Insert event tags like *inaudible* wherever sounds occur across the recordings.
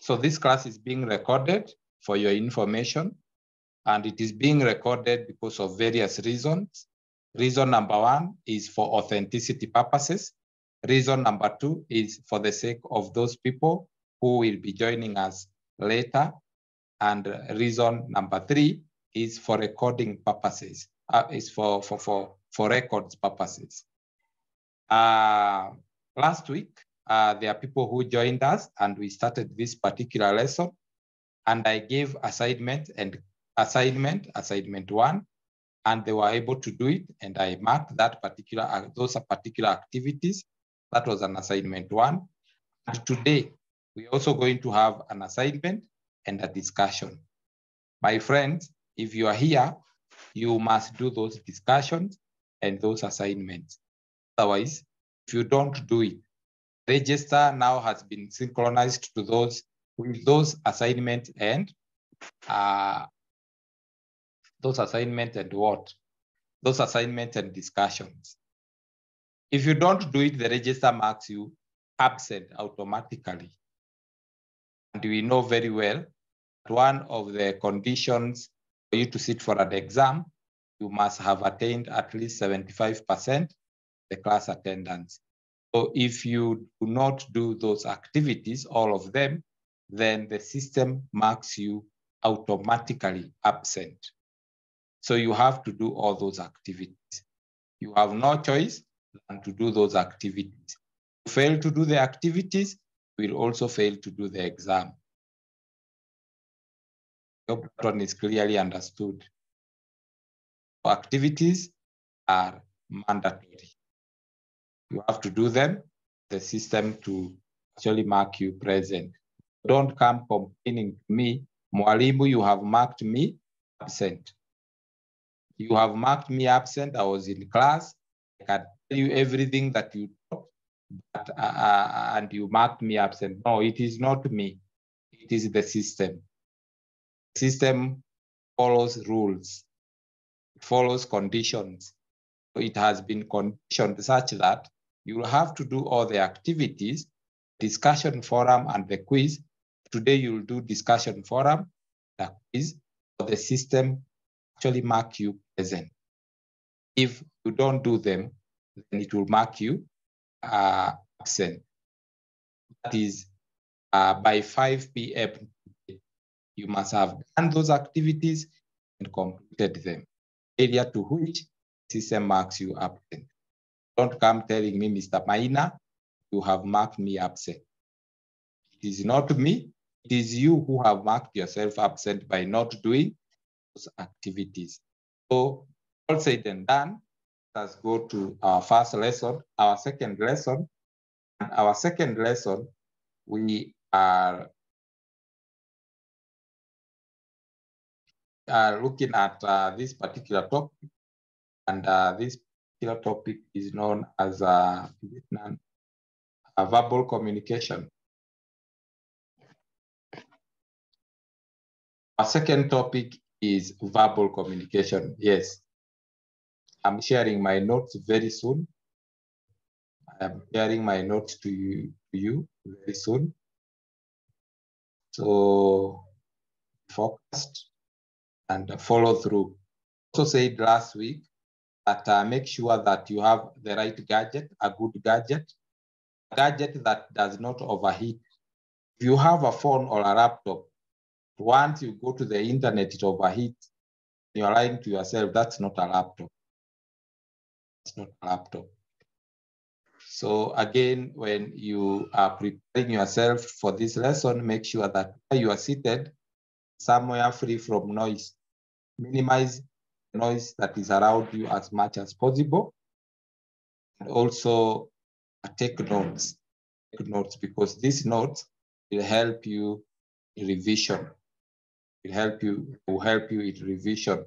So this class is being recorded for your information, and it is being recorded because of various reasons. Reason number one is for authenticity purposes. Reason number two is for the sake of those people who will be joining us later. And reason number three is for recording purposes, uh, is for, for, for, for records purposes. Uh, last week, uh, there are people who joined us and we started this particular lesson and I gave assignment and assignment, assignment one, and they were able to do it. And I marked that particular, uh, those are particular activities. That was an assignment one. And today, we're also going to have an assignment and a discussion. My friends, if you are here, you must do those discussions and those assignments. Otherwise, if you don't do it, register now has been synchronized to those with those assignments and uh, those assignments and what? Those assignments and discussions. If you don't do it, the register marks you absent automatically. And we know very well that one of the conditions for you to sit for an exam, you must have attained at least 75% the class attendance. So if you do not do those activities, all of them, then the system marks you automatically absent. So you have to do all those activities. You have no choice than to do those activities. Fail to do the activities, will also fail to do the exam. Hope that one is clearly understood. Activities are mandatory. You have to do them, the system to actually mark you present. Don't come complaining to me, Mwalimu, you have marked me absent. You have marked me absent. I was in class. I can tell you everything that you taught, but, uh, uh, and you marked me absent. No, it is not me. It is the system. System follows rules. It follows conditions. It has been conditioned such that you will have to do all the activities, discussion forum and the quiz. Today you will do discussion forum, the quiz, for the system actually mark you present. If you don't do them, then it will mark you uh, absent. That is uh, by 5 p.m. You must have done those activities and completed them. Area to which system marks you absent. Don't come telling me, Mr. Maina, you have marked me absent. It is not me, it is you who have marked yourself absent by not doing those activities. So all said and done, let's go to our first lesson, our second lesson. And our second lesson, we are, are looking at uh, this particular topic. And uh, this particular topic is known as uh, a verbal communication. Our second topic is verbal communication. Yes, I'm sharing my notes very soon. I am sharing my notes to you, to you very soon. So focused and follow through. Also said last week that uh, make sure that you have the right gadget, a good gadget, a gadget that does not overheat. If you have a phone or a laptop, once you go to the internet, it overheats. You're lying to yourself, that's not a laptop. It's not a laptop. So again, when you are preparing yourself for this lesson, make sure that you are seated somewhere free from noise. Minimize noise that is around you as much as possible. And also take notes. Take notes because these notes will help you in revision. Will help you, will help you in revision.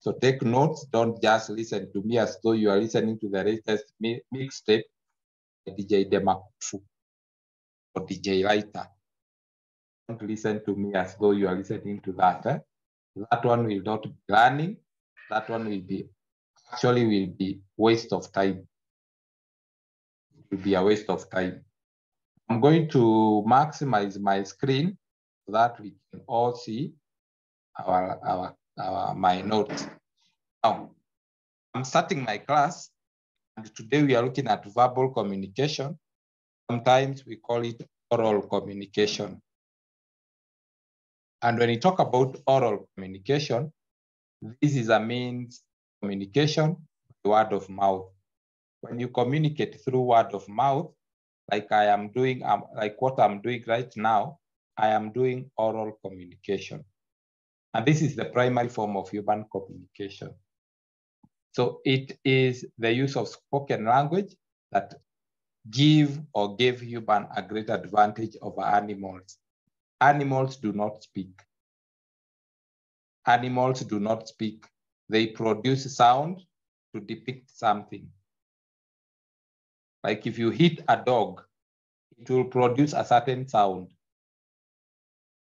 So take notes, don't just listen to me as though you are listening to the latest mixtape DJ Demakufu or DJ Writer. Don't listen to me as though you are listening to that. Eh? That one will not be learning. That one will be actually will be waste of time. It will be a waste of time. I'm going to maximize my screen so that we can all see our, our, our my notes. Now, I'm starting my class, and today we are looking at verbal communication. Sometimes we call it oral communication. And when you talk about oral communication, this is a means communication, word of mouth. When you communicate through word of mouth, like I am doing, um, like what I'm doing right now, I am doing oral communication. And this is the primary form of human communication. So it is the use of spoken language that give or give human a great advantage over animals. Animals do not speak. Animals do not speak. They produce sound to depict something. Like if you hit a dog, it will produce a certain sound.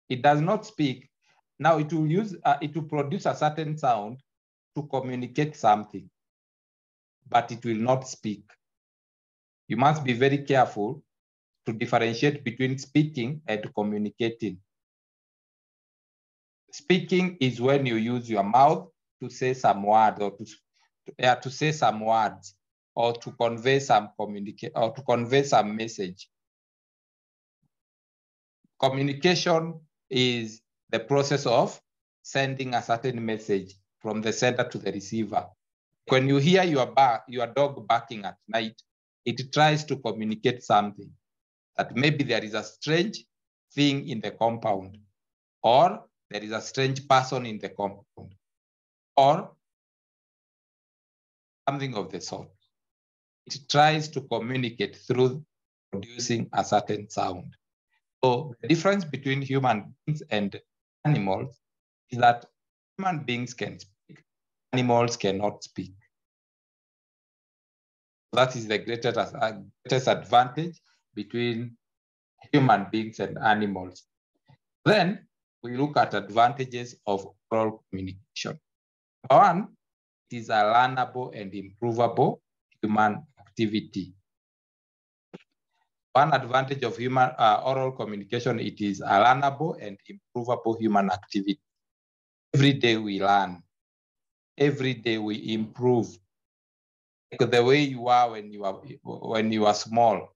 It does not speak. Now it will use, uh, it will produce a certain sound to communicate something, but it will not speak. You must be very careful to differentiate between speaking and communicating. Speaking is when you use your mouth to say some words or to, to say some words or to convey some communicate or to convey some message. Communication is the process of sending a certain message from the sender to the receiver. When you hear your, bar, your dog barking at night, it tries to communicate something that maybe there is a strange thing in the compound, or there is a strange person in the compound, or something of the sort. It tries to communicate through producing a certain sound. So the difference between human beings and animals is that human beings can speak, animals cannot speak. That is the greatest, uh, greatest advantage between human beings and animals. Then we look at advantages of oral communication. One, it is a learnable and improvable human activity. One advantage of human uh, oral communication, it is a learnable and improvable human activity. Every day we learn. Every day we improve. Like the way you are when you are when you are small.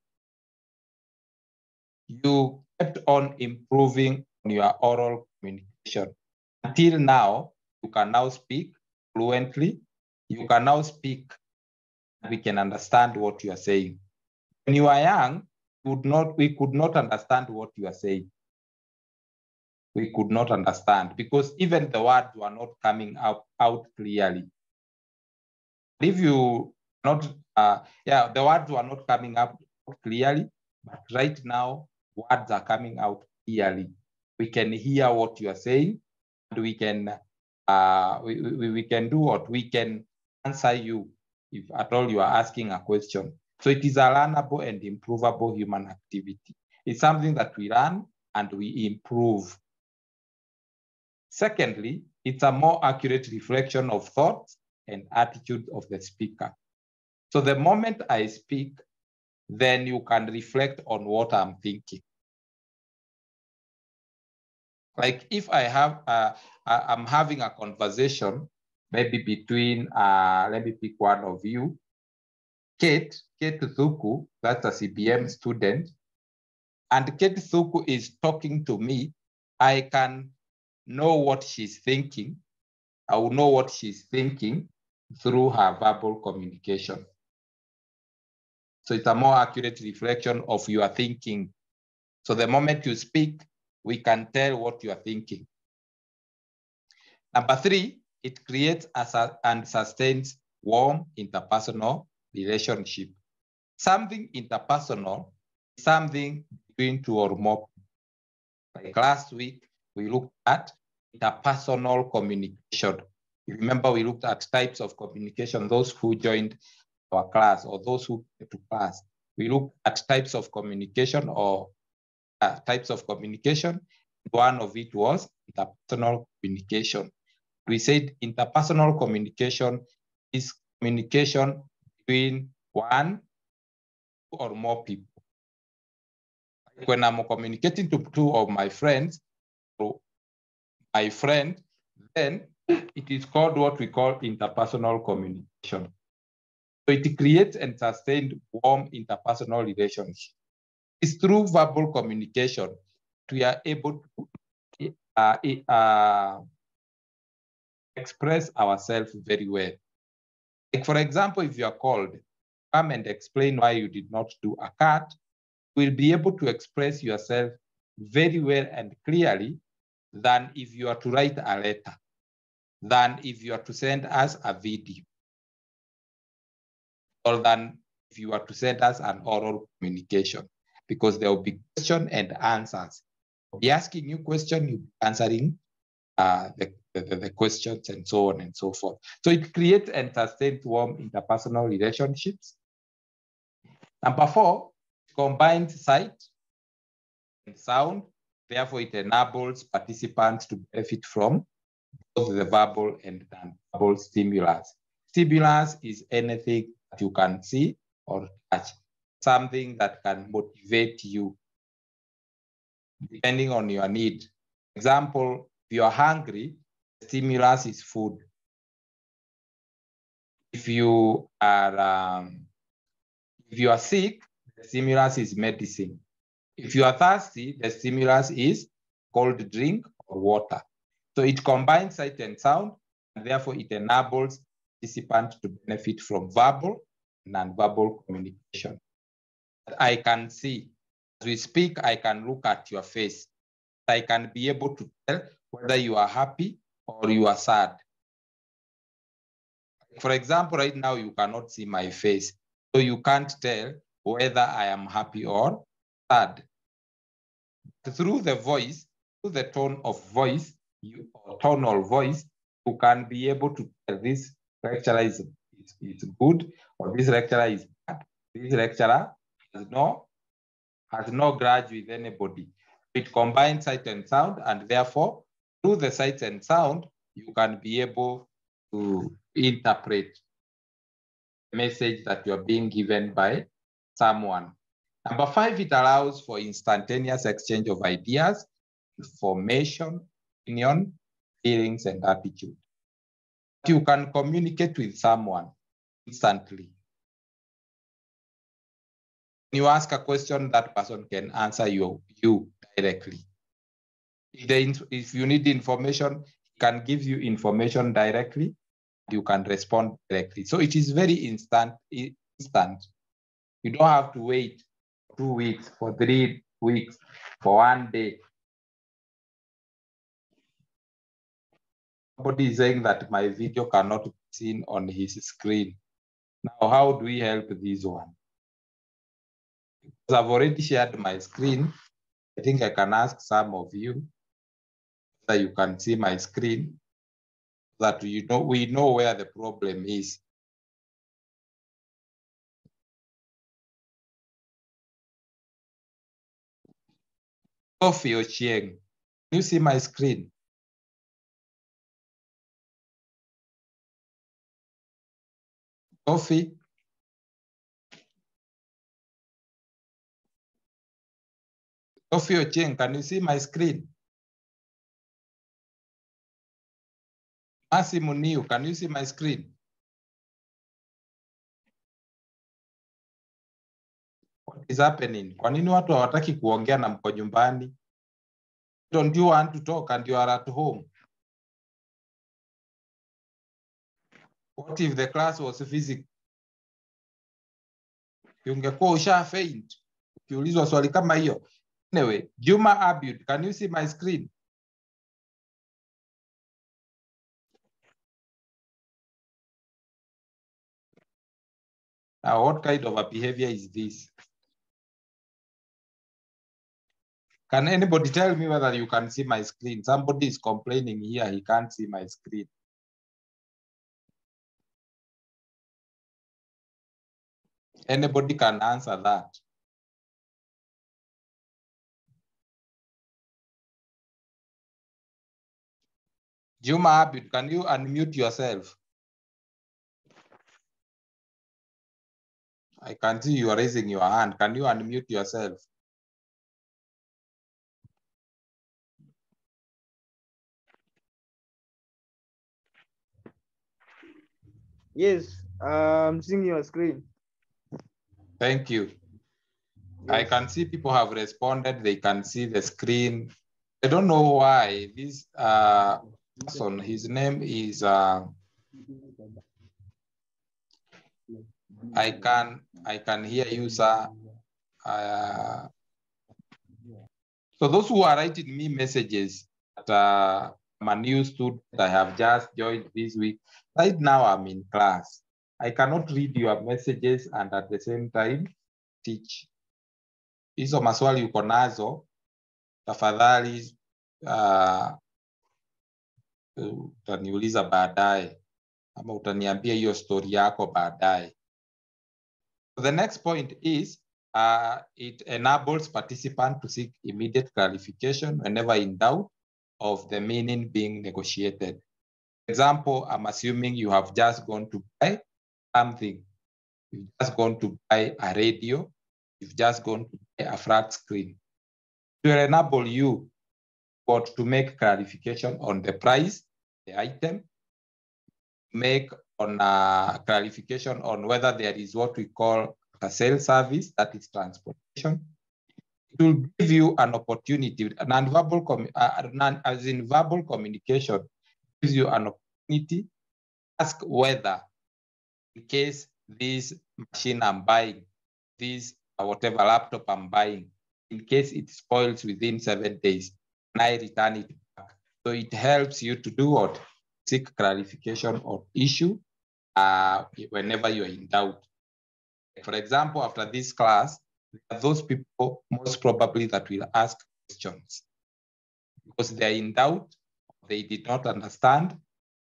You kept on improving your oral communication. Until now, you can now speak fluently. You can now speak. We can understand what you are saying. When you are young, could not, we could not understand what you are saying. We could not understand because even the words were not coming out, out clearly. If you not, uh, yeah, the words were not coming out clearly, but right now words are coming out clearly. We can hear what you are saying, and we can, uh, we, we, we can do what we can answer you if at all you are asking a question. So it is a learnable and improvable human activity. It's something that we learn and we improve. Secondly, it's a more accurate reflection of thoughts and attitude of the speaker. So the moment I speak, then you can reflect on what I'm thinking. Like if I have, I'm having a conversation, maybe between, uh, let me pick one of you, Kate, Kate Thuku, that's a CBM student, and Kate Thuku is talking to me, I can know what she's thinking. I will know what she's thinking through her verbal communication. So it's a more accurate reflection of your thinking. So the moment you speak, we can tell what you are thinking. Number three, it creates a, and sustains warm interpersonal relationship. Something interpersonal, something between two or more. Like last week, we looked at interpersonal communication. Remember we looked at types of communication, those who joined our class or those who came to class. We looked at types of communication or uh, types of communication. One of it was interpersonal communication. We said interpersonal communication is communication between one or more people. When I'm communicating to two of my friends, my friend, then it is called what we call interpersonal communication. So it creates and sustains warm interpersonal relationships. It's through verbal communication we are able to uh, uh, express ourselves very well. Like for example, if you are called, come and explain why you did not do a cut, will be able to express yourself very well and clearly than if you are to write a letter, than if you are to send us a video, or than if you are to send us an oral communication, because there will be question and answers. I'll be asking you question, you answering uh, the, the, the, questions and so on and so forth. So it creates and sustains warm interpersonal relationships. Number four, combines sight and sound. Therefore, it enables participants to benefit from both the verbal and non-verbal stimulus. Stimulus is anything that you can see or touch, something that can motivate you depending on your need. Example, if you are hungry, the stimulus is food. If you are um, if you are sick, the stimulus is medicine. If you are thirsty, the stimulus is cold drink or water. So it combines sight and sound, and therefore it enables participants to benefit from verbal and non-verbal communication. I can see, as we speak, I can look at your face. I can be able to tell whether you are happy or you are sad. For example, right now you cannot see my face, so you can't tell whether I am happy or sad. Through the voice, through the tone of voice, you, tonal voice, you can be able to tell this lecturer is, is, is good or this lecturer is bad. This lecturer has no, has no grudge with anybody. It combines sight and sound, and therefore, through the sight and sound, you can be able to interpret the message that you're being given by someone. Number five, it allows for instantaneous exchange of ideas, information, opinion, feelings, and attitude. You can communicate with someone instantly. You ask a question, that person can answer you, you directly. If, if you need information, can give you information directly. You can respond directly. So it is very instant. instant. You don't have to wait two weeks, for three weeks, for one day. Somebody is saying that my video cannot be seen on his screen. Now, how do we help this one? I've already shared my screen. I think I can ask some of you that you can see my screen that you know we know where the problem is. Sophie Ochieng, you see my screen? Sophie? Sophie chain. can you see my screen? Massimo Niu, can you see my screen? What is happening? Kwa nini watu hawataki kuongea na mko nyumbani? Don't you want to talk and you are at home? What if the class was physical? Ungekuwa usha faint ukiulizwa swali kama hiyo. Anyway, Juma Abud, can you see my screen? Now, what kind of a behavior is this? Can anybody tell me whether you can see my screen? Somebody is complaining here, he can't see my screen. Anybody can answer that. Juma Abid, can you unmute yourself? I can see you are raising your hand. Can you unmute yourself? Yes, I'm seeing your screen. Thank you. Yes. I can see people have responded. They can see the screen. I don't know why this uh, person, his name is, uh, I can, I can hear you, sir. Uh, so those who are writing me messages that uh, a new student, I have just joined this week. Right now I'm in class. I cannot read your messages and at the same time teach. Hizo maswali uko nazo, tafadhali uh, utaniuliza baadaye ama utaniambia hiyo story yako baadaye. The next point is uh, it enables participant to seek immediate clarification whenever in doubt of the meaning being negotiated. Example, I'm assuming you have just gone to buy something. You've just gone to buy a radio. You've just gone to buy a flat screen. To enable you to make clarification on the price, the item, make on a clarification on whether there is what we call a sales service, that is transportation. It will give you an opportunity, non-verbal, uh, as in verbal communication, gives you an opportunity ask whether in case this machine I'm buying, this uh, whatever laptop I'm buying, in case it spoils within seven days, I return it back. So it helps you to do what? Seek clarification of issue uh, whenever you're in doubt. For example, after this class, those people most probably that will ask questions because they're in doubt, they did not understand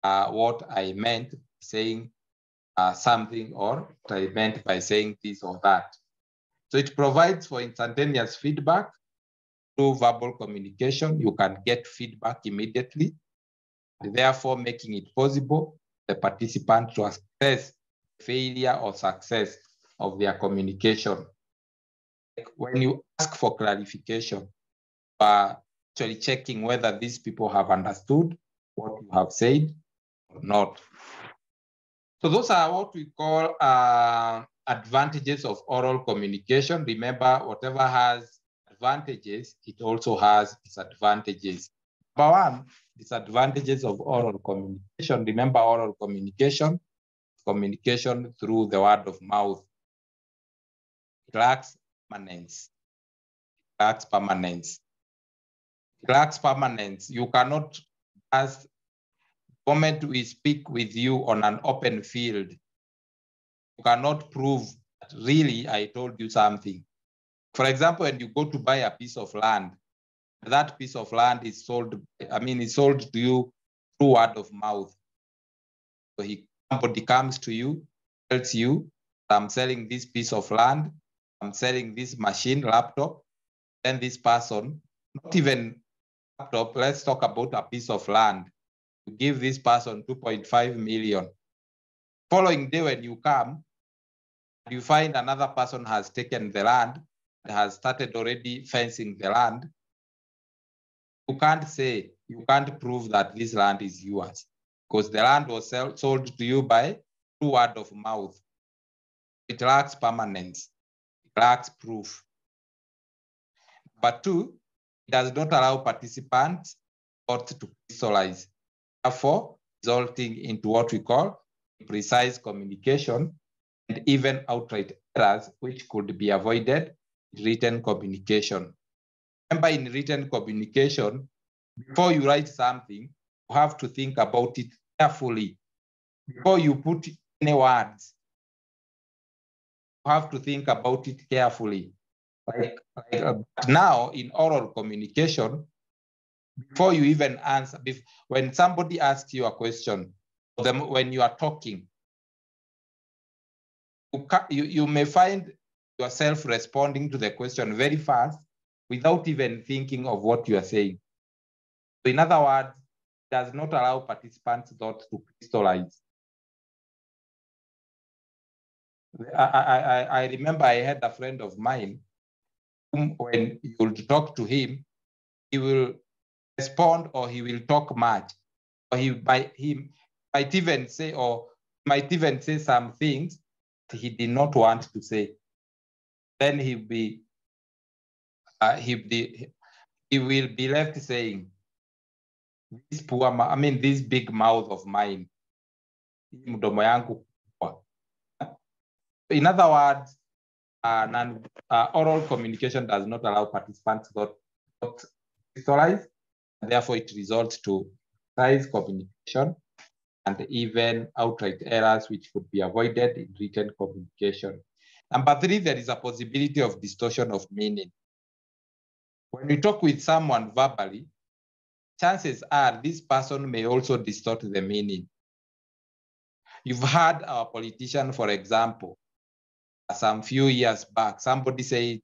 uh, what I meant saying uh, something or what I meant by saying this or that. So it provides for instantaneous feedback through verbal communication. You can get feedback immediately, therefore making it possible the participant to assess failure or success of their communication. When you ask for clarification, uh, actually checking whether these people have understood what you have said or not. So those are what we call uh, advantages of oral communication. Remember, whatever has advantages, it also has disadvantages. Number one, disadvantages of oral communication. Remember oral communication, communication through the word of mouth. It lacks permanence. It lacks permanence. It lacks permanence. You cannot, as moment we speak with you on an open field, you cannot prove that really I told you something. For example, when you go to buy a piece of land, that piece of land is sold, I mean, it's sold to you through word of mouth. So he, somebody comes to you, tells you, I'm selling this piece of land, I'm selling this machine, laptop, then this person, not even laptop, let's talk about a piece of land. You give this person 2.5 million. Following day when you come, you find another person has taken the land, has started already fencing the land. You can't say, you can't prove that this land is yours because the land was sell, sold to you by through word of mouth. It lacks permanence, it lacks proof. But two, it does not allow participants to crystallize, therefore resulting into what we call precise communication and even outright errors, which could be avoided written communication. Remember in written communication, before you write something, you have to think about it carefully. Before you put any words, you have to think about it carefully. Like, like uh, now in oral communication, before you even answer, when somebody asks you a question, them when you are talking, you, you, you may find yourself responding to the question very fast without even thinking of what you are saying. So in other words, does not allow participants not to crystallize. I, I, I remember I had a friend of mine whom when you talk to him, he will respond or he will talk much. Or he might, he might even say, or might even say some things he did not want to say. Then he'll be, uh, he'll be, he will be left saying, this poor, I mean, this big mouth of mine, *laughs* In other words, uh, non, uh, oral communication does not allow participants to crystallize, therefore it results to size communication and even outright errors which could be avoided in written communication. Number three, there is a possibility of distortion of meaning. When we talk with someone verbally, chances are this person may also distort the meaning. You've heard our politician, for example, some few years back, somebody said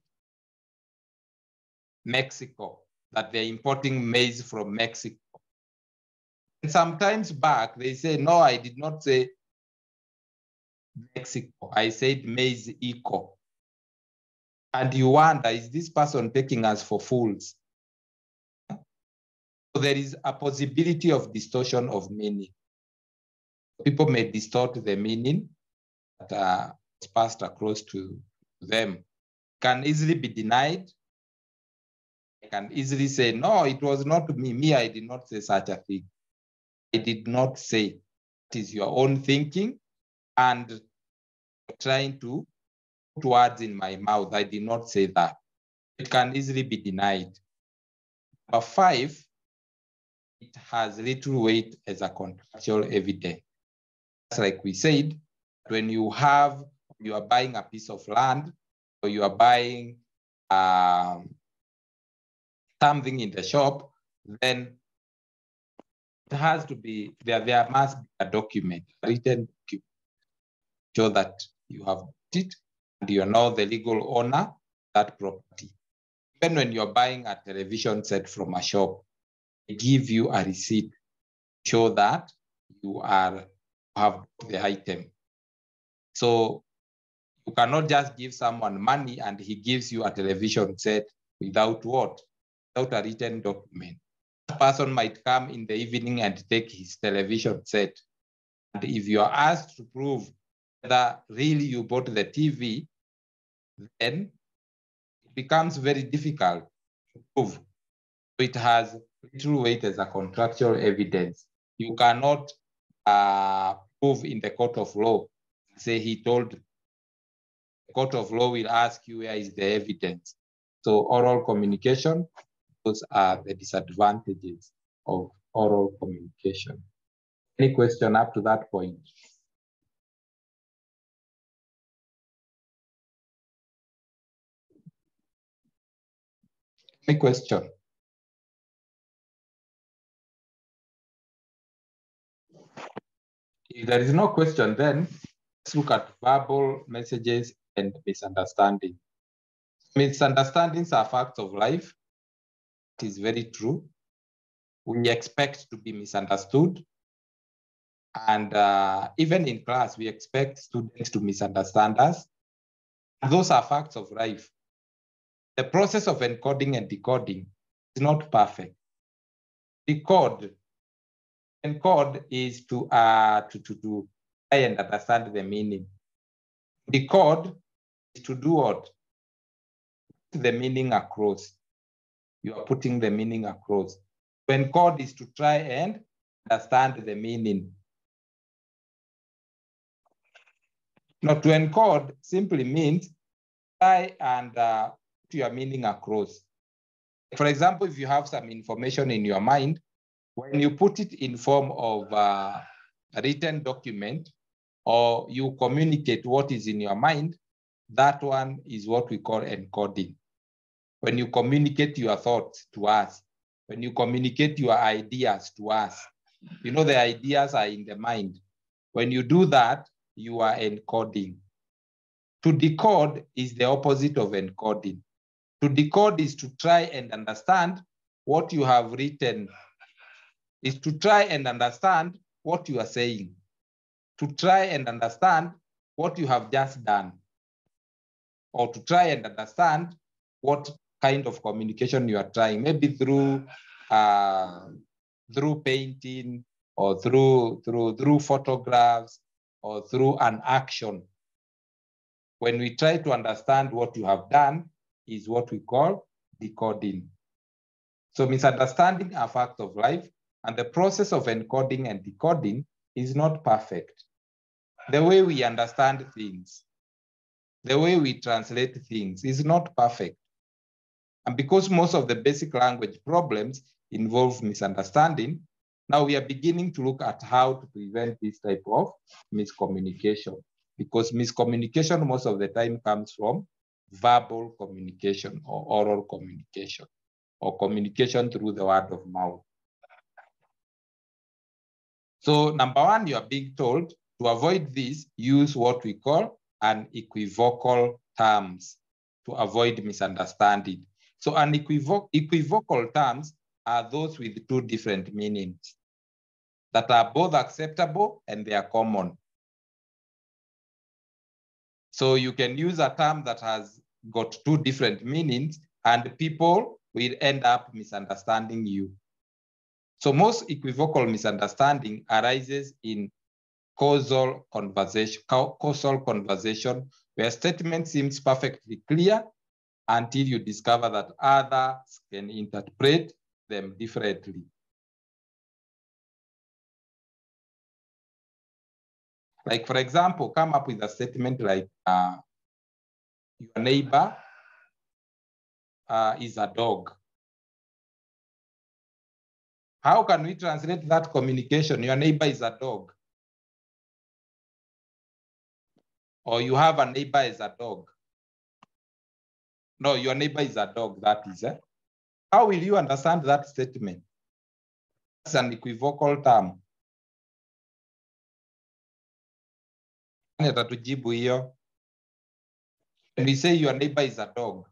Mexico, that they're importing maize from Mexico. And sometimes back, they say, no, I did not say Mexico. I said maize eco. And you wonder, is this person taking us for fools? So there is a possibility of distortion of meaning. People may distort the meaning that uh, is passed across to them. Can easily be denied. I can easily say, no, it was not me. Me, I did not say such a thing. I did not say. It is your own thinking and trying to put words in my mouth. I did not say that. It can easily be denied. Number five, it has little weight as a contractual evidence. Just like we said, when you have, you are buying a piece of land or you are buying um, something in the shop, then it has to be, there, there must be a document, a written document, show that you have it and you are now the legal owner that property. Even when you're buying a television set from a shop, they give you a receipt, to show that you are have the item. So you cannot just give someone money and he gives you a television set without what? Without a written document A person might come in the evening and take his television set. And if you are asked to prove that really you bought the TV, then it becomes very difficult to prove. It has little weight as a contractual evidence. You cannot uh, prove in the court of law, say he told, the court of law will ask you where is the evidence. So oral communication those are the disadvantages of oral communication. Any question up to that point? Any question? If there is no question, then let's look at verbal messages and misunderstanding. Misunderstandings are facts of life It is very true. We expect to be misunderstood. And uh, even in class, we expect students to misunderstand us. Those are facts of life. The process of encoding and decoding is not perfect. Decode, encode is to, uh, to, to, try and understand the meaning. Decode is to do what? The meaning across you are putting the meaning across. To encode is to try and understand the meaning. Now, to encode simply means try and uh, put your meaning across. For example, if you have some information in your mind, when you put it in form of a written document or you communicate what is in your mind, that one is what we call encoding when you communicate your thoughts to us, when you communicate your ideas to us, you know, the ideas are in the mind. When you do that, you are encoding. To decode is the opposite of encoding. To decode is to try and understand what you have written, is to try and understand what you are saying, to try and understand what you have just done, or to try and understand what kind of communication you are trying, maybe through uh, through painting or through through through photographs or through an action. When we try to understand what you have done is what we call decoding. So misunderstanding are fact of life and the process of encoding and decoding is not perfect. The way we understand things, the way we translate things is not perfect. And because most of the basic language problems involve misunderstanding, now we are beginning to look at how to prevent this type of miscommunication because miscommunication most of the time comes from verbal communication or oral communication or communication through the word of mouth. So number one, you are being told to avoid this, use what we call unequivocal terms to avoid misunderstanding. So unequivocal equivocal terms are those with two different meanings that are both acceptable and they are common. So you can use a term that has got two different meanings and people will end up misunderstanding you. So most equivocal misunderstanding arises in causal conversation, causal conversation, where statement seems perfectly clear until you discover that others can interpret them differently. Like, for example, come up with a statement like, uh, your neighbor uh, is a dog. How can we translate that communication? Your neighbor is a dog. Or you have a neighbor is a dog. No, your neighbor is a dog, that is. Eh? How will you understand that statement? It's an equivocal term. Atatujibu hiyo. We say your neighbor is a dog,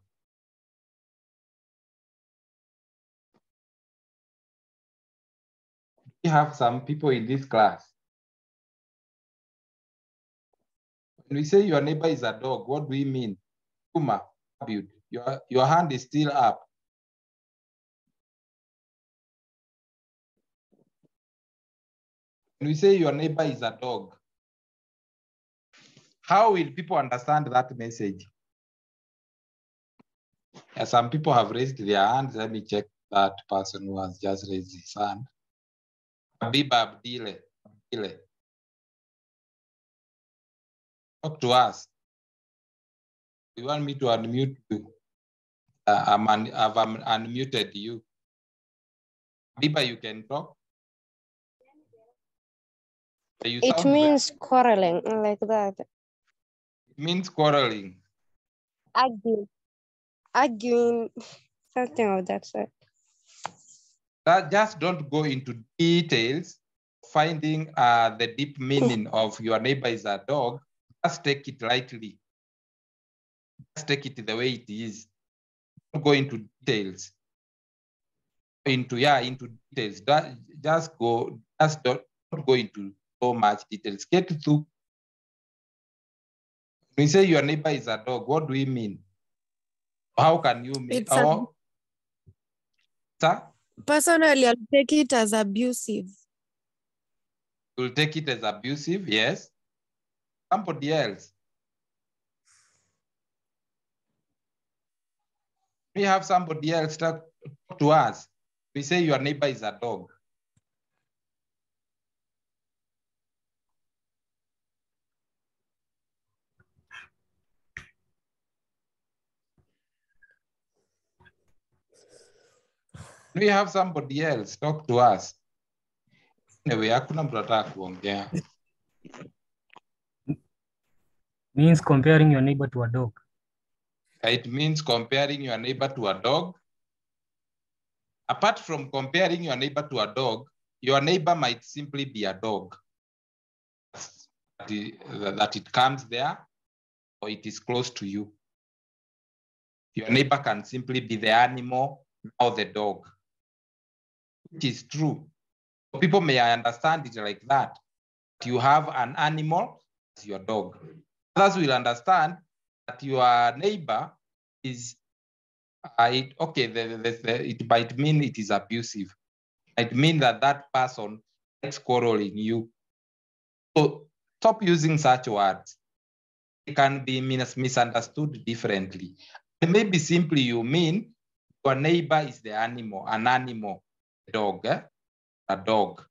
we have some people in this class. When we say your neighbor is a dog, what do we mean? Uma, your, your hand is still up. When we say your neighbor is a dog, how will people understand that message? Yeah, some people have raised their hands. Let me check that person who has just raised his hand. Habib Abdile. Abdile. Talk to us. You want me to unmute you? Uh, I'm un I've un unmuted you. Biba, you can talk. You It means quarreling, like that. Means quarreling. Arguing. Arguing, something of that sort. That just don't go into details, finding uh, the deep meaning *laughs* of your neighbor is a dog. Just take it lightly. Just take it the way it is. Don't go into details. Into yeah, into details. That, just go. Just don't, don't go into so much details. Get through. When we say your neighbor is a dog, what do we mean? How can you mean? It's a- Or- Sir? Personally, I'll take it as abusive. You'll take it as abusive, yes. Somebody else. We have somebody else talk to us. We say your neighbor is a dog. We have somebody else talk to us. Anyway, hakuna mtu anataka kuongea. means comparing your neighbor to a dog. It means comparing your neighbor to a dog. Apart from comparing your neighbor to a dog, your neighbor might simply be a dog. That it, that it comes there or it is close to you. Your neighbor can simply be the animal or the dog, which is true. People may understand it like that. You have an animal as your dog. Others will understand that your neighbor is uh, it, okay. The, the, the, it might mean it is abusive. It mean that that person is quarreling you. So Stop using such words. It can be mis- misunderstood differently. Maybe simply you mean your neighbor is the animal, an animal, dog, eh? a dog.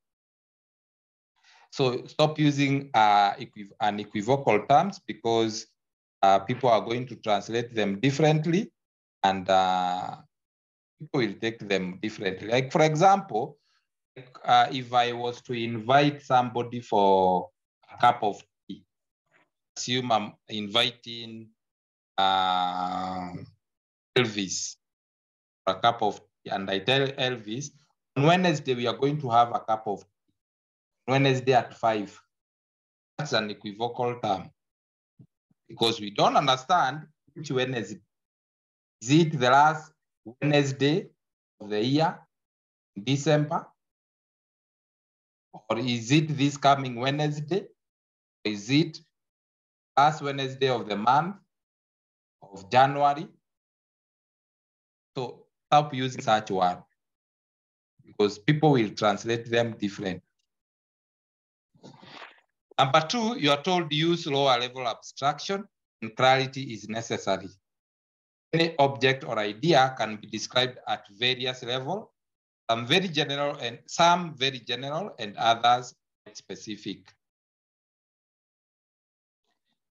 So stop using uh, equiv- unequivocal terms because uh, people are going to translate them differently and uh, people will take them differently. Like for example, uh, if I was to invite somebody for a cup of tea, assume I'm inviting uh, Elvis for a cup of tea, and I tell Elvis, on Wednesday we are going to have a cup of. Wednesday at five. That's an equivocal term because we don't understand which Wednesday. Is it the last Wednesday of the year, December? Or is it this coming Wednesday? Is it last Wednesday of the month of January? So stop using such word because people will translate them different. Number two, you are told use lower level abstraction and clarity is necessary. Any object or idea can be described at various levels, some very general and some very general and others specific.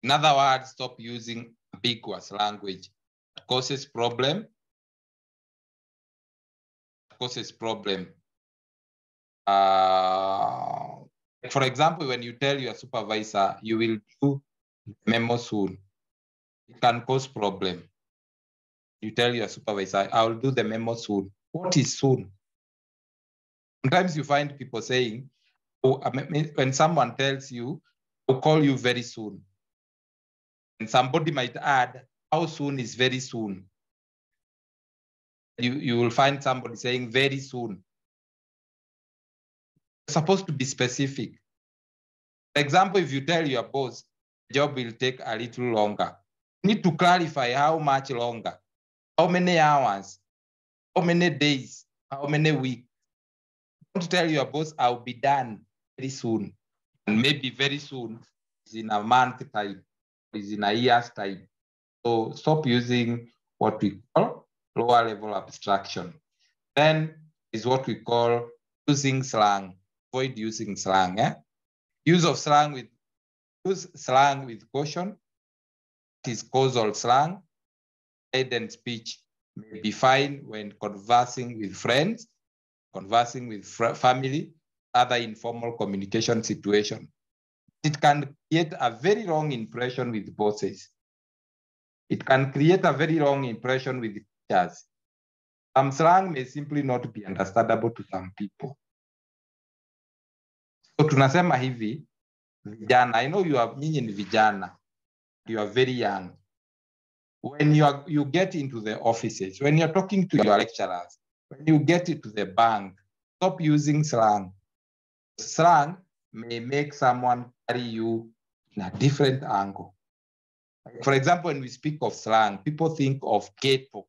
In other words, stop using ambiguous language. It causes problem. Causes problem. Uh, for example, when you tell your supervisor you will do memo soon, it can cause problem. You tell your supervisor, I will do the memo soon. What is soon? Sometimes you find people saying, oh, when someone tells you, I'll call you very soon. And somebody might add, how soon is very soon? You, you will find somebody saying very soon. It's supposed to be specific. For example, if you tell your boss, the job will take a little longer. You need to clarify how much longer, how many hours, how many days, how many weeks. Don't tell your boss, I'll be done very soon. And maybe very soon is in a month time, is in a year's time. So stop using what we call lower level abstraction. Then is what we call using slang. Avoid using slang. Eh? Use of slang with use slang with caution. It is causal slang. Hidden speech may be fine when conversing with friends, conversing with family, other informal communication situation. It can create a very wrong impression with bosses. It can create a very wrong impression with teachers. Some slang may simply not be understandable to some people. So tunasema hivi, vijana, I know you are nyinyi ni vijana, you are very young. When you, are, you get into the offices, when you're talking to your lecturers, when you get into the bank, stop using slang. Slang may make someone carry you in a different angle. For example, when we speak of slang, people think of ghetto.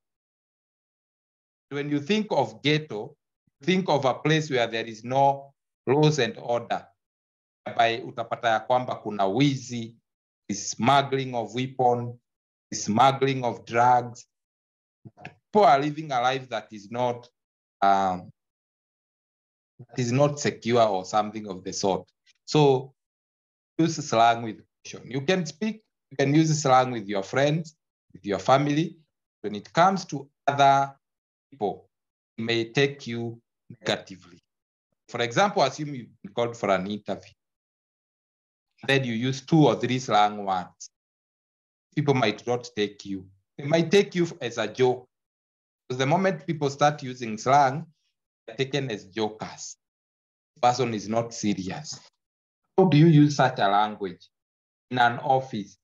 When you think of ghetto, think of a place where there is no laws and order. By utapata ya kwamba kuna wizi, smuggling of weapon, smuggling of drugs. People are living a life that is not um, that is not secure or something of the sort. So use slang with caution. You can speak, you can use slang with your friends, with your family. When it comes to other people, may take you negatively. For example, assume you've been called for an interview. Then you use two or three slang words. People might not take you. They might take you as a joke. Because the moment people start using slang, they're taken as jokers. The person is not serious. How do you use such a language in an office,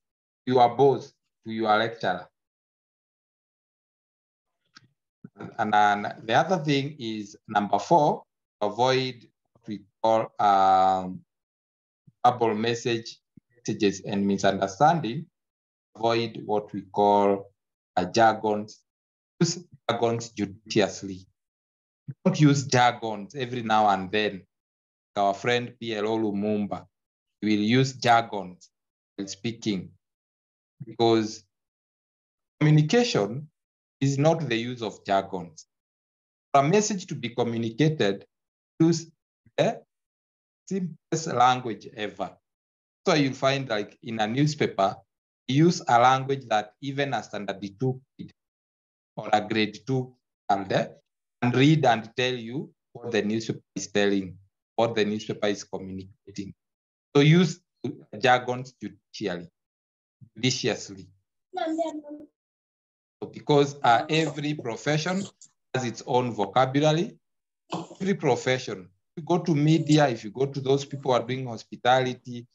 your boss, to your lecturer? And then the other thing is number four, avoid what we call um, verbal message, messages and misunderstanding. Avoid what we call a jargons. Use jargons judiciously. Don't use jargons every now and then. Our friend PLO Lumumba will use jargon while speaking because communication is not the use of jargons. For a message to be communicated, use the simplest language ever. So you'll find like in a newspaper, use a language that even a standard two kid or a grade two can and read and tell you what the newspaper is telling, what the newspaper is communicating. So use jargons judicially, judiciously. Because uh, every profession has its own vocabulary. Every profession. If you go to media, if you go to those people who are doing hospitality,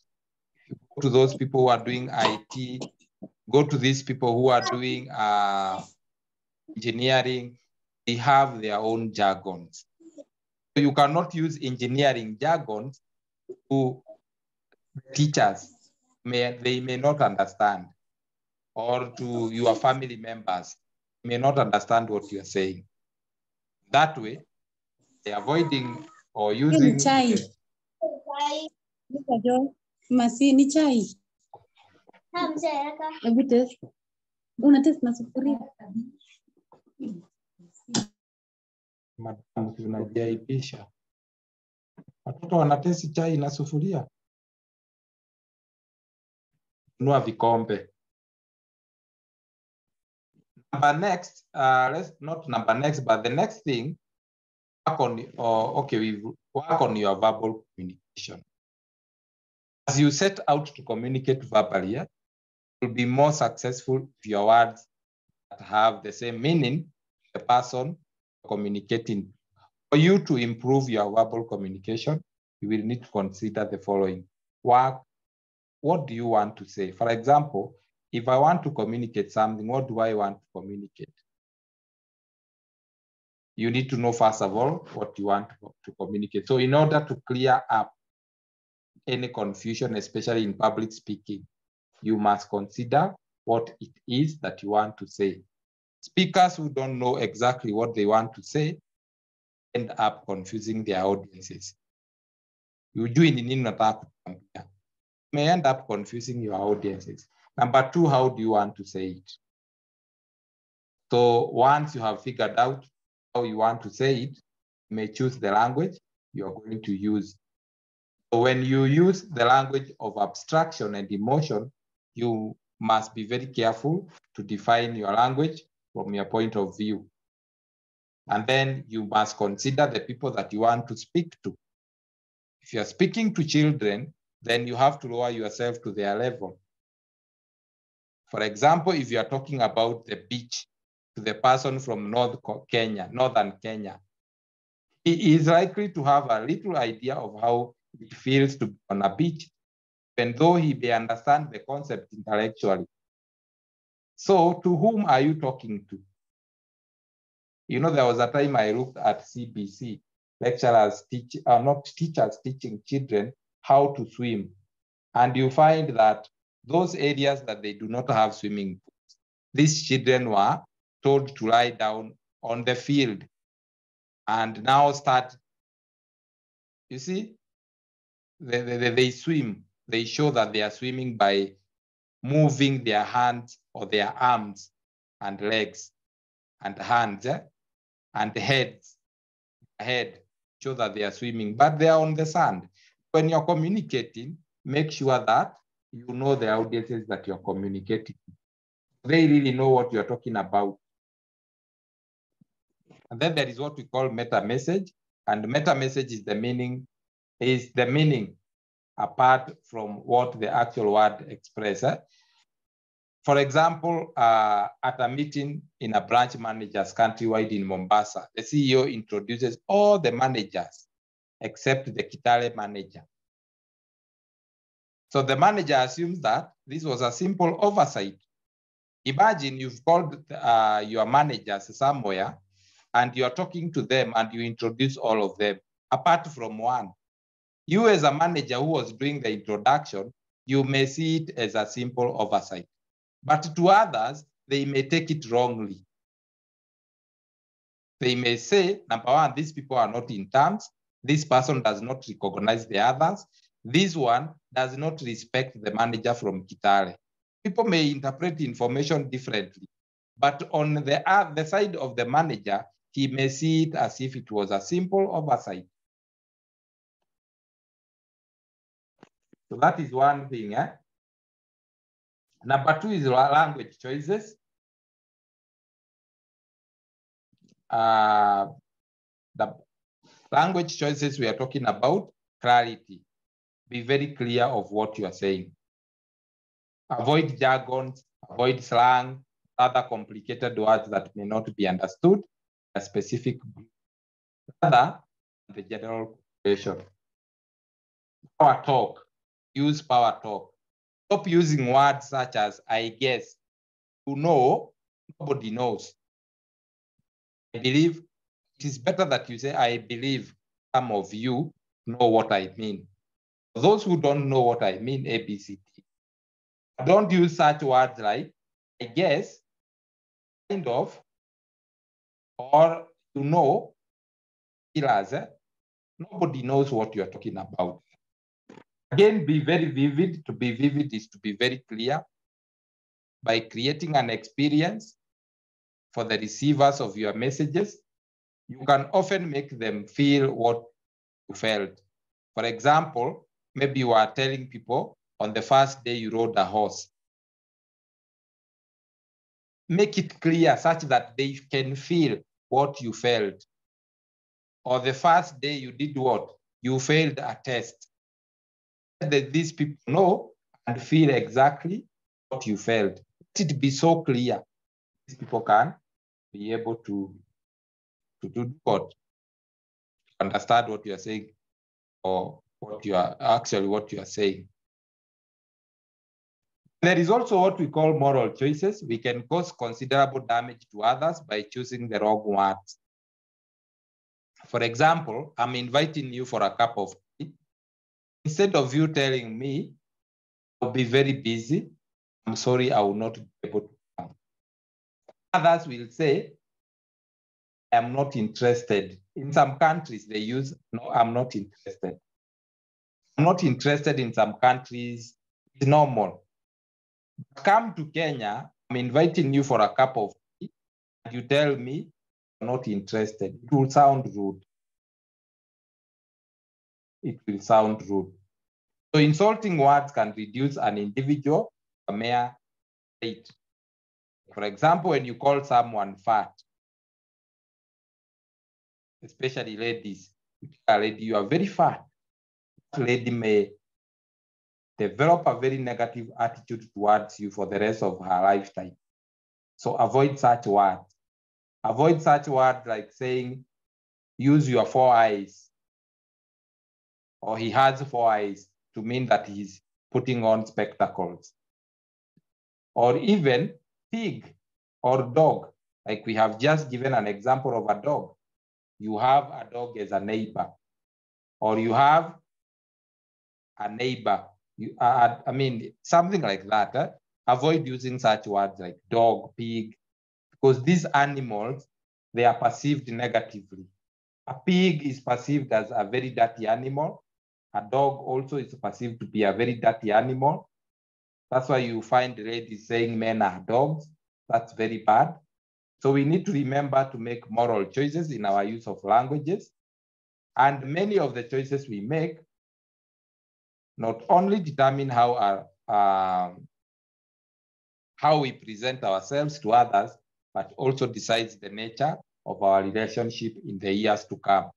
to those people who are doing IT, go to these people who are doing uh, engineering, they have their own jargons. So you cannot use engineering jargons to teachers. May, they may not understand or to your family members may not understand what you're saying. That way, they're avoiding or using. chai. Masi ni chai. Hebu test. Una test na sufuria. Madam, tunajiaibisha. Watoto wanatesi chai na sufuria. Nunua vikombe. Number next, uh, let's not number next, but the next thing, work on, uh, okay, we work on your verbal communication. As you set out to communicate verbally, you'll be more successful if your words that have the same meaning, the person communicating. For you to improve your verbal communication, you will need to consider the following. Work, what do you want to say? For example, if I want to communicate something, what do I want to communicate? You need to know, first of all, what you want to communicate. So in order to clear up any confusion, especially in public speaking, you must consider what it is that you want to say. Speakers who don't know exactly what they want to say end up confusing their audiences. You do in may end up confusing your audiences. Number two, how do you want to say it? So once you have figured out how you want to say it, you may choose the language you're going to use. So when you use the language of abstraction and emotion, you must be very careful to define your language from your point of view. And then you must consider the people that you want to speak to. If you're speaking to children, then you have to lower yourself to their level. For example, if you are talking about the beach to the person from North Kenya, Northern Kenya, he is likely to have a little idea of how it feels to be on a beach, even though he may understand the concept intellectually. So to whom are you talking to? You know, there was a time I looked at CBC, lecturers teach, uh, not teachers teaching children how to swim. And you find that those areas that they do not have swimming pools, these children were told to lie down on the field and now start, you see, they, they, they swim. They show that they are swimming by moving their hands or their arms and legs and hands eh? and heads, head, show that they are swimming, but they are on the sand. When you're communicating, make sure that you know the audiences that you're communicating. They really know what you're talking about. And then there is what we call meta message. And meta message is the meaning, is the meaning apart from what the actual word expresses. For example, uh, at a meeting in a branch manager's countrywide in Mombasa, the CEO introduces all the managers except the Kitale manager. So the manager assumes that this was a simple oversight. Imagine you've called uh, your managers somewhere and you're talking to them and you introduce all of them, apart from one. You as a manager who was doing the introduction, you may see it as a simple oversight. But to others, they may take it wrongly. They may say, number one, these people are not in terms. This person does not recognize the others. This one does not respect the manager from Kitale. People may interpret information differently, but on the other side of the manager, he may see it as if it was a simple oversight. So that is one thing. Eh? Number two is language choices. Uh, the language choices we are talking about, clarity. Be very clear of what you are saying. Avoid jargons, avoid slang, other complicated words that may not be understood, a specific rather than the general population. Power talk, use power talk. Stop using words such as I guess. You know, nobody knows. I believe it is better that you say, I believe some of you know what I mean. Those who don't know what I mean, ABCD. Don't use such words like, I guess, kind of, or you know, pillars. eh? Nobody knows what you're talking about. Again, be very vivid. To be vivid is to be very clear by creating an experience for the receivers of your messages. You can often make them feel what you felt. For example, maybe you are telling people on the first day you rode a horse. Make it clear such that they can feel what you felt. Or the first day you did what? You failed a test. That these people know and feel exactly what you felt. Let it be so clear. These people can be able to, to do what? Understand what you are saying or what you are actually what you are saying. There is also what we call moral choices. We can cause considerable damage to others by choosing the wrong words. For example, I'm inviting you for a cup of tea. Instead of you telling me, I'll be very busy, I'm sorry, I will not be able to come. Others will say, I'm not interested. In some countries, they use, no, I'm not interested. I'm not interested in some countries, it's normal. Come to Kenya, I'm inviting you for a cup of tea, and you tell me you're not interested. It will sound rude. It will sound rude. So insulting words can reduce an individual a mere trait. For example, when you call someone fat, especially ladies, lady, you are very fat. Lady may develop a very negative attitude towards you for the rest of her lifetime. So avoid such words. Avoid such words like saying, use your four eyes, or he has four eyes to mean that he's putting on spectacles. Or even pig or dog, like we have just given an example of a dog. You have a dog as a neighbor, or you have a neighbor. You, uh, I mean, something like that. eh? Avoid using such words like dog, pig, because these animals, they are perceived negatively. A pig is perceived as a very dirty animal. A dog also is perceived to be a very dirty animal. That's why you find ladies saying men are dogs. That's very bad. So we need to remember to make moral choices in our use of languages. And many of the choices we make not only determine how our um, how we present ourselves to others, but also decides the nature of our relationship in the years to come.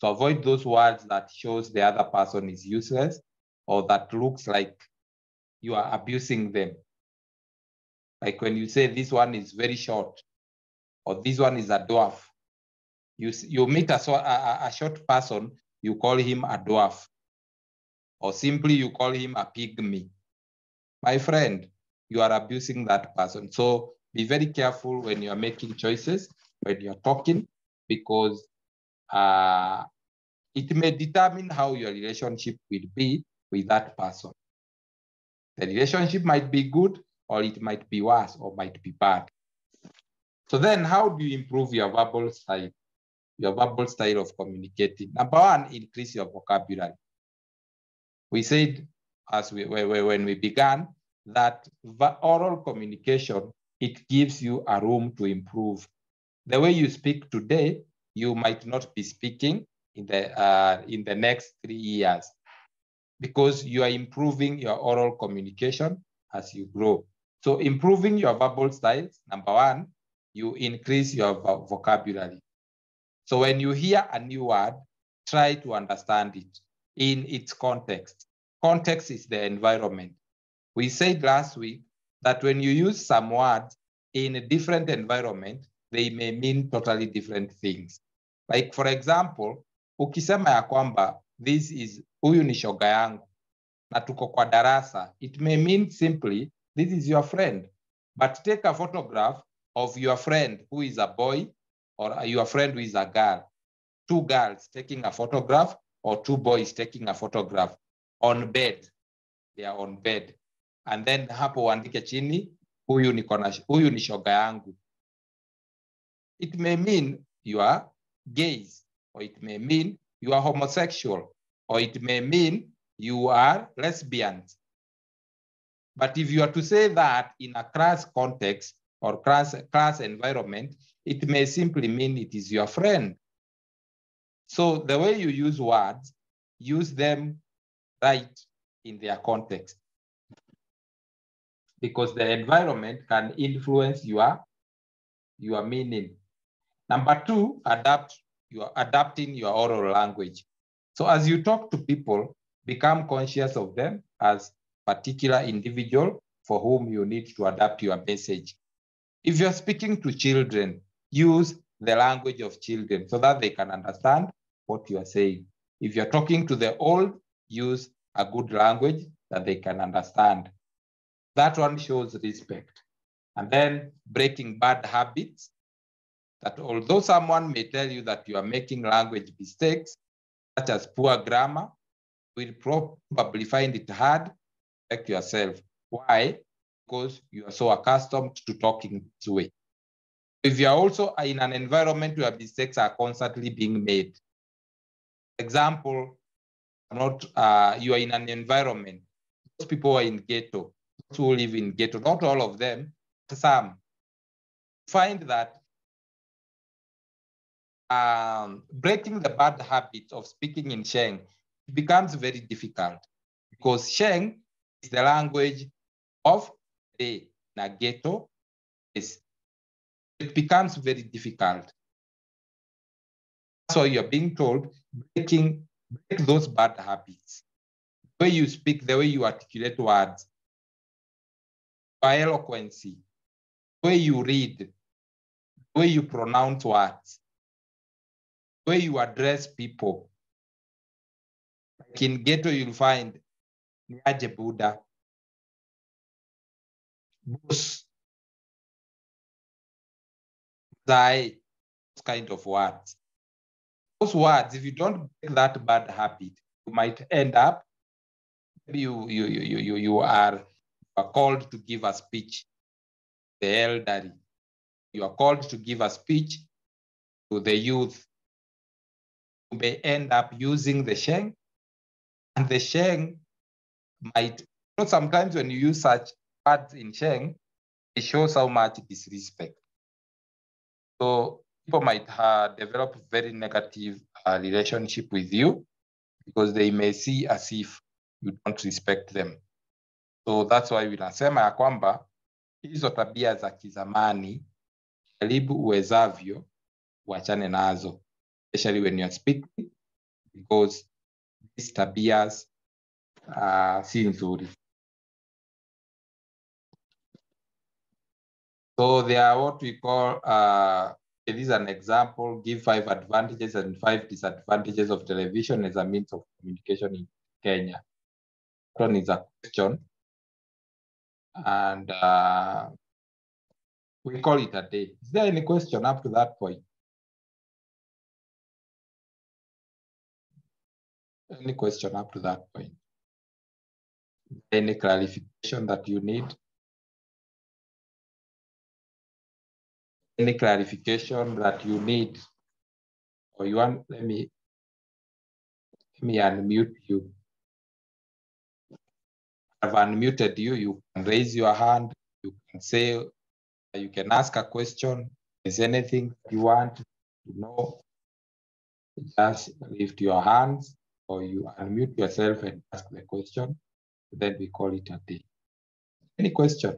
So avoid those words that shows the other person is useless or that looks like you are abusing them. Like when you say this one is very short or this one is a dwarf. You, you meet a, a- a short person, you call him a dwarf or simply you call him a pygmy. My friend, you are abusing that person. So be very careful when you are making choices, when you're talking, because uh, it may determine how your relationship will be with that person. The relationship might be good or it might be worse or might be bad. So then how do you improve your verbal style, your verbal style of communicating? Number one, increase your vocabulary. We said, as we when we began, that oral communication it gives you a room to improve. The way you speak today, you might not be speaking in the uh, in the next three years because you are improving your oral communication as you grow. So improving your verbal styles, number one, you increase your vo vocabulary. So when you hear a new word, try to understand it in its context. Context is the environment. We said last week that when you use some words in a different environment, they may mean totally different things. Like for example, ukisema ya kwamba this is huyu ni shoga yangu na tuko kwa darasa, it may mean simply this is your friend. But take a photograph of your friend who is a boy or your friend who is a girl. Two girls taking a photograph or two boys taking a photograph on bed. They are on bed. And then hapo uandike chini, huyu ni, kona, huyu ni shoga yangu. It may mean you are gays, or it may mean you are homosexual, or it may mean you are lesbians. But if you are to say that in a class context or class, class environment, it may simply mean it is your friend. So the way you use words, use them right in their context. Because the environment can influence your, your meaning. Number two, adapt, you are adapting your oral language. So as you talk to people, become conscious of them as particular individual for whom you need to adapt your message. If you're speaking to children, use the language of children so that they can understand what you are saying. If you're talking to the old, use a good language that they can understand. That one shows respect. And then breaking bad habits, that although someone may tell you that you are making language mistakes, such as poor grammar, will probably find it hard to protect yourself. Why? Because you are so accustomed to talking this way. If you are also in an environment where mistakes are constantly being made, example, not uh, you are in an environment, those people are in ghetto, those who live in ghetto, not all of them, some find that um, breaking the bad habit of speaking in Sheng becomes very difficult because Sheng is the language of the Nageto. It becomes very difficult. So you're being told breaking break those bad habits. The way you speak, the way you articulate words, your eloquency, the way you read, the way you pronounce words, the way you address people. Like in ghetto, you'll find Niaje Buddha, those kind of words. Those words, if you don't break that bad habit, you might end up, maybe you, you, you, you, you are, are called to give a speech, the elderly. You are called to give a speech to the youth. You may end up using the Sheng, and the Sheng might, you know, sometimes when you use such words in Sheng, it shows how much disrespect. So people might uh, develop very negative uh, relationship with you because they may see as if you don't respect them. So that's why winasema ya kwamba hizo tabia za kizamani jaribu uwezavyo uachane nazo, especially when you're speaking because these tabias uh, si nzuri. So they are what we call, uh, it is an example, give five advantages and five disadvantages of television as a means of communication in Kenya. That is a question. And uh, we call it a day. Is there any question up to that point? Any question up to that point? Any clarification that you need? Any clarification that you need? Or you want, let me, let me unmute you. I've unmuted you. You can raise your hand. You can say, you can ask a question. Is anything you want to know? Just lift your hands or you unmute yourself and ask the question. Then we call it a day. Any question?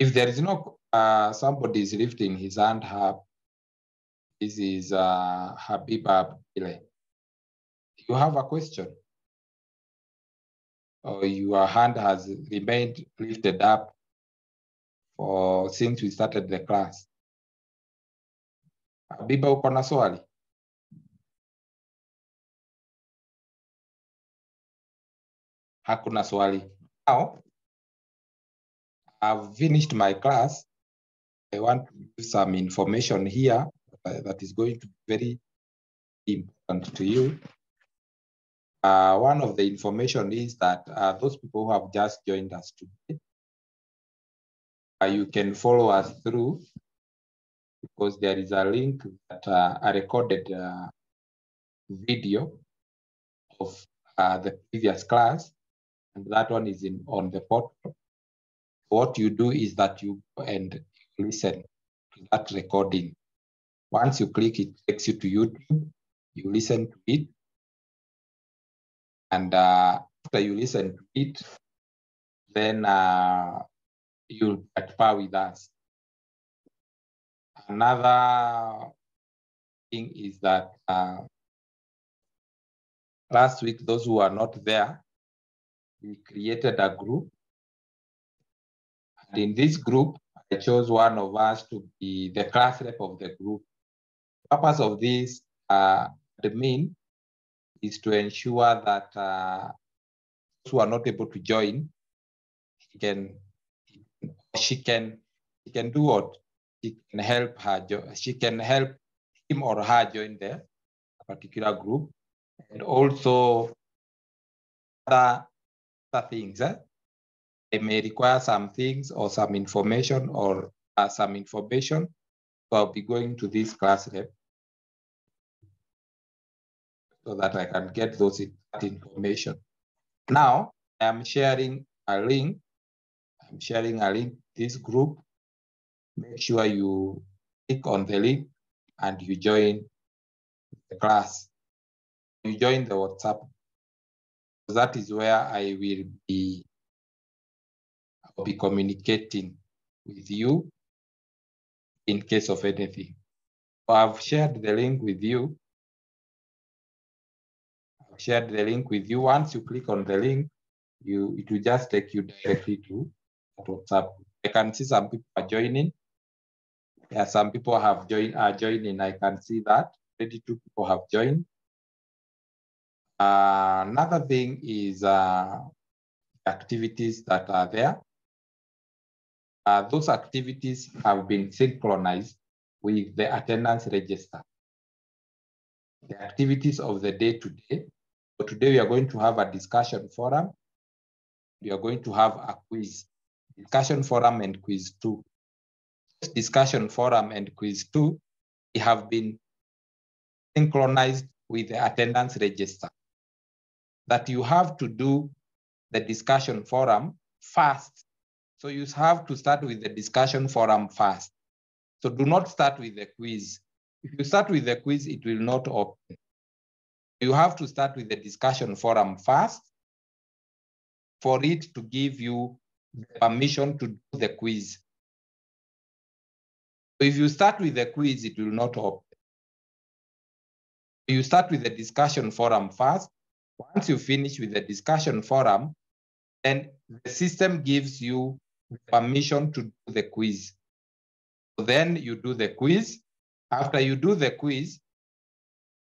If there is no, uh, somebody is lifting his hand up. This is uh, Habiba Abdile. You have a question? Or your hand has remained lifted up for since we started the class. Habiba, uko swali? Hakuna swali. Now, I've finished my class. I want to give some information here that is going to be very important to you. Uh, one of the information is that uh, those people who have just joined us today, uh, you can follow us through because there is a link that uh, a recorded uh, video of uh, the previous class, and that one is in on the portal. What you do is that you go and listen to that recording. Once you click, it takes you to YouTube. You listen to it, and uh, after you listen to it, then uh, you'll get par with us. Another thing is that uh, last week, those who are not there, we created a group. In this group, I chose one of us to be the class rep of the group. The purpose of this uh, admin is to ensure that uh, those who are not able to join, he can, she can, she can do what? She can help her, she can help him or her join the particular group. And also other, other things. Eh? They may require some things or some information or uh, some information. So I'll be going to this class rep so that I can get those information. Now I'm sharing a link. I'm sharing a link this group. Make sure you click on the link and you join the class. You join the WhatsApp. That is where I will be, I'll be communicating with you in case of anything. I've shared the link with you. I've shared the link with you. Once you click on the link, you it will just take you directly to WhatsApp. I can see some people are joining. Yeah, some people have joined are joining. I can see that. 32 people have joined. Uh, another thing is uh, activities that are there. Uh, those activities have been synchronized with the attendance register. The activities of the day today. So today we are going to have a discussion forum. We are going to have a quiz, discussion forum and quiz two. Discussion forum and quiz two have been synchronized with the attendance register. That you have to do the discussion forum first. So you have to start with the discussion forum first. So do not start with the quiz. If you start with the quiz, it will not open. You have to start with the discussion forum first for it to give you the permission to do the quiz. So if you start with the quiz, it will not open. You start with the discussion forum first. Once you finish with the discussion forum, then the system gives you permission to do the quiz. Then you do the quiz. After you do the quiz,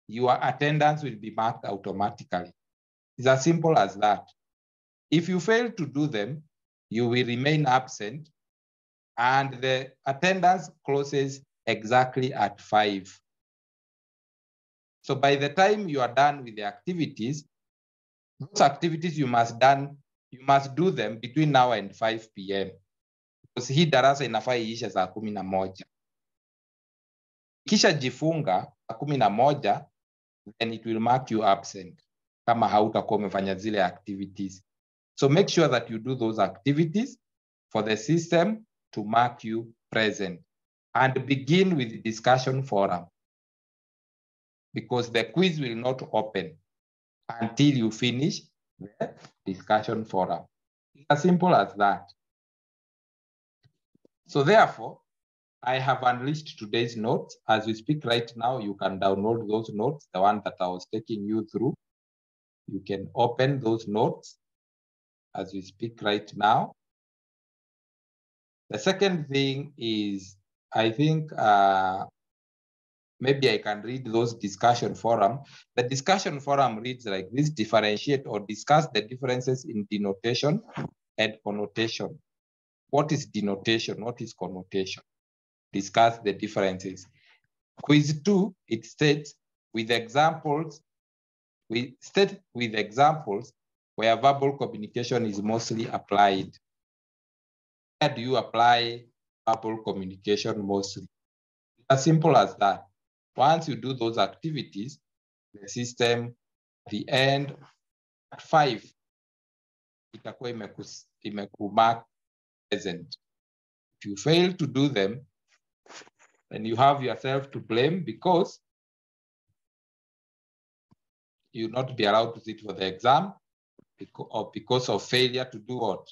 your attendance will be marked automatically. It's as simple as that. If you fail to do them, you will remain absent and the attendance closes exactly at five. So by the time you are done with the activities, those activities you must done you must do them between now and 5 p.m. Because hii darasa inafaa iishe saa kumi na moja. Kisha jifunga saa kumi na moja, then it will mark you absent kama hautakuwa umefanya zile activities. So make sure that you do those activities for the system to mark you present and begin with the discussion forum because the quiz will not open until you finish the discussion forum. It's as simple as that. So therefore, I have unleashed today's notes. As we speak right now, you can download those notes, the one that I was taking you through. You can open those notes as we speak right now. The second thing is, I think uh, maybe I can read those discussion forum. The discussion forum reads like this, differentiate or discuss the differences in denotation and connotation. What is denotation? What is connotation? Discuss the differences. Quiz two, it states with examples, we state with examples where verbal communication is mostly applied. Where do you apply verbal communication mostly? As simple as that. Once you do those activities, the system the end at five itakuwa imekumark present. If you fail to do them, then you have yourself to blame because you'll not be allowed to sit for the exam because of, because of failure to do what?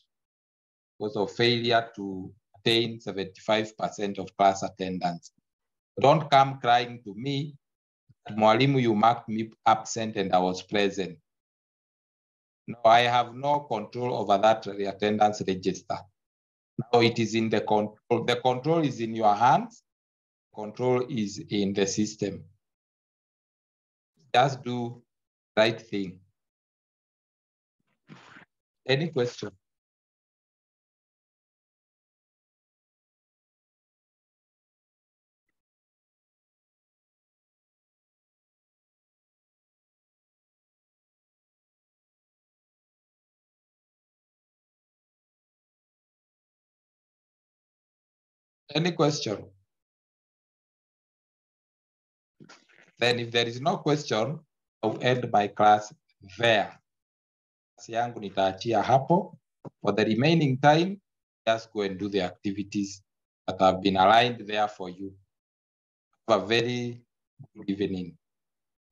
Because of failure to attain 75% of class attendance. Don't come crying to me, Mwalimu, you marked me absent and I was present. No, I have no control over that attendance register. Now it is in the control. The control is in your hands. Control is in the system. Just do right thing. Any question? Any question? Then if there is no question, I'll end my class there. For the remaining time, just go and do the activities that have been aligned there for you. Have a very good evening.